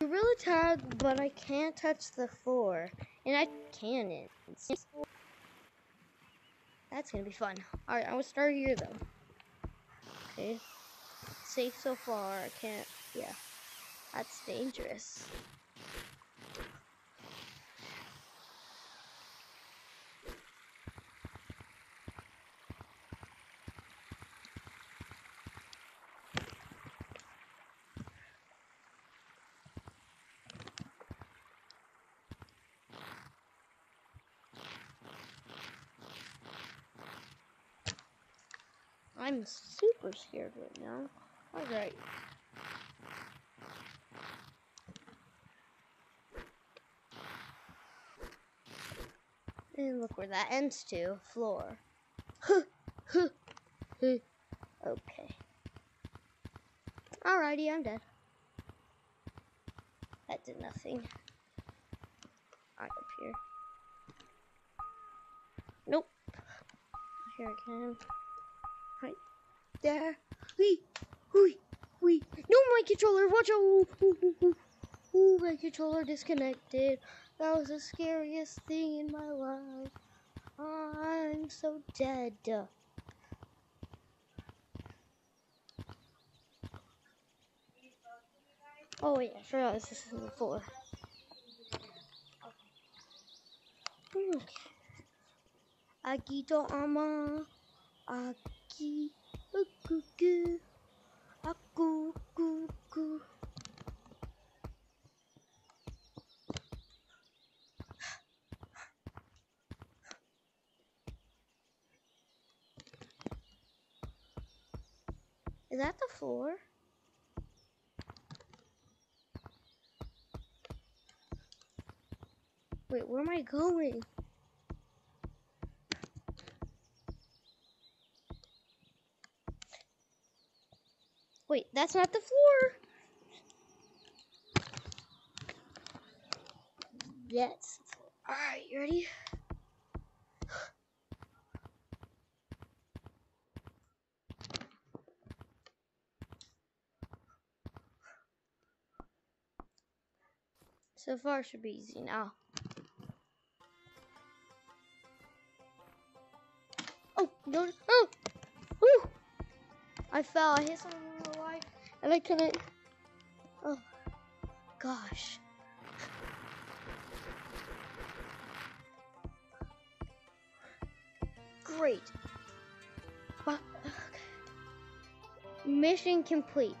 Gorilla Tag, but I can't touch the floor. And I can't. That's gonna be fun. Alright, I will start here though. Okay. Safe so far. I can't. Yeah. That's dangerous. I'm super scared right now. Alright. And look where that ends to. Floor. okay. Alrighty, I'm dead. That did nothing. Right up here. Nope. Here again there. Wee, wee, wee. No, my controller, watch out. Ooh, ooh, ooh, ooh, my controller disconnected. That was the scariest thing in my life. I'm so dead. Oh wait, I forgot this is the floor. Okay. Agito ama. Aki. Aku, aku. Is that the floor? Wait, where am I going? Wait, that's not the floor. Yes. Alright, you ready? So far should be easy now. Oh, no, oh, Woo! I fell, I hit something and I couldn't. Oh, gosh. Great. Mission complete.